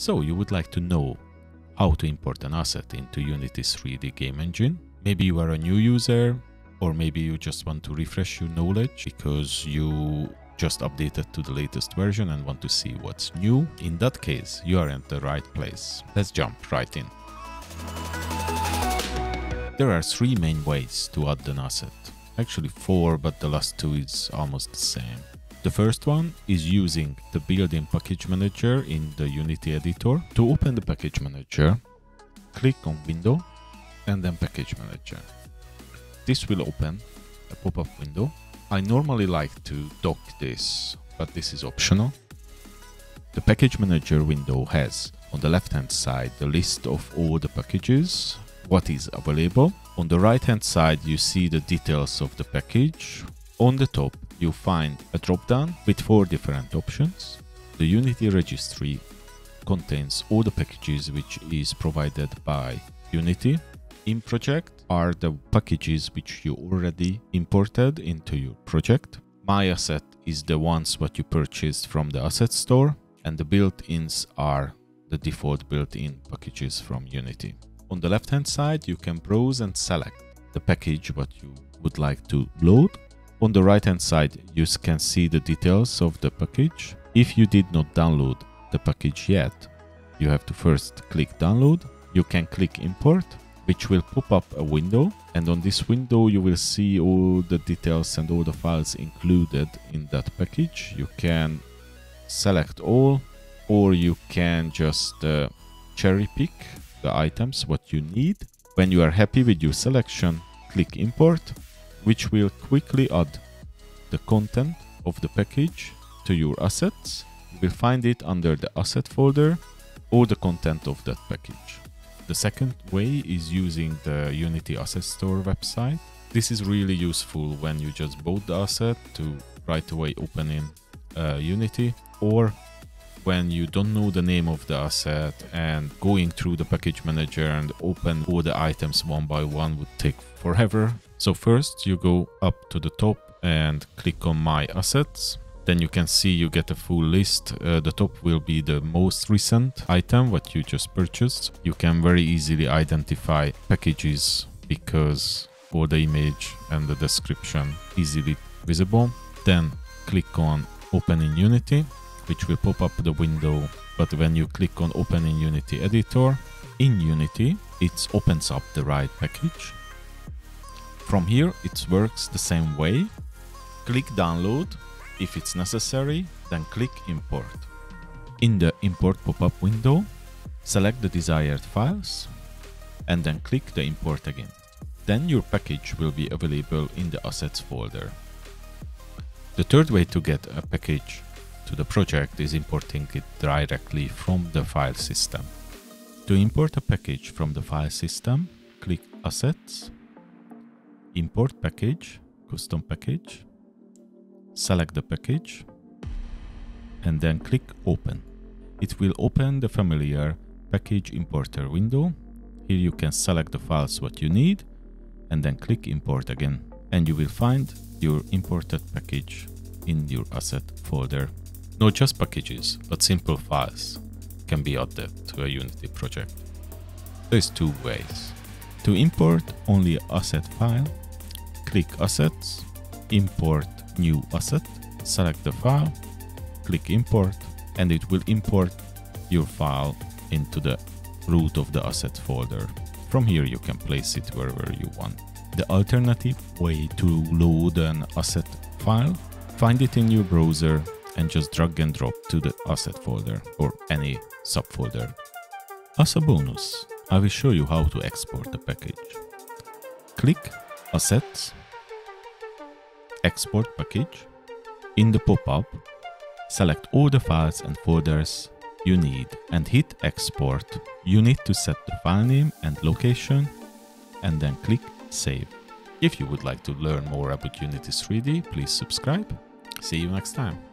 So you would like to know how to import an asset into Unity 3D game engine. Maybe you are a new user or maybe you just want to refresh your knowledge because you just updated to the latest version and want to see what's new. In that case, you are in the right place. Let's jump right in. There are three main ways to add an asset. Actually four, but the last two is almost the same. The first one is using the built-in package manager in the Unity editor. To open the package manager, click on Window and then Package Manager. This will open a pop-up window. I normally like to dock this, but this is optional. The Package Manager window has on the left hand side the list of all the packages, what is available. On the right hand side you see the details of the package. On the top you find a drop-down with four different options. The Unity registry contains all the packages which is provided by Unity. In project are the packages which you already imported into your project. My asset is the ones what you purchased from the asset store and the built-ins are the default built-in packages from Unity. On the left hand side you can browse and select the package what you would like to load on the right hand side, you can see the details of the package. If you did not download the package yet, you have to first click download. You can click import, which will pop up a window. And on this window, you will see all the details and all the files included in that package. You can select all, or you can just uh, cherry pick the items what you need. When you are happy with your selection, click import which will quickly add the content of the package to your assets. You will find it under the asset folder or the content of that package. The second way is using the Unity Asset Store website. This is really useful when you just bought the asset to right away open in uh, Unity or when you don't know the name of the asset and going through the package manager and open all the items one by one would take forever so first you go up to the top and click on my assets. Then you can see you get a full list. Uh, the top will be the most recent item what you just purchased. You can very easily identify packages because all the image and the description easily visible. Then click on open in Unity, which will pop up the window. But when you click on open in Unity editor, in Unity, it opens up the right package from here it works the same way. Click download if it's necessary, then click import. In the import pop-up window, select the desired files and then click the import again. Then your package will be available in the assets folder. The third way to get a package to the project is importing it directly from the file system. To import a package from the file system, click Assets import package, custom package, select the package, and then click open. It will open the familiar package importer window. Here you can select the files what you need and then click import again. And you will find your imported package in your asset folder. Not just packages, but simple files can be added to a Unity project. There's two ways. To import only asset file, click Assets, Import New Asset, select the file, click Import, and it will import your file into the root of the asset folder. From here you can place it wherever you want. The alternative way to load an asset file, find it in your browser and just drag and drop to the asset folder or any subfolder. As a bonus, I will show you how to export the package. Click Assets, Export Package. In the pop-up, select all the files and folders you need and hit Export. You need to set the file name and location and then click Save. If you would like to learn more about Unity 3D, please subscribe. See you next time.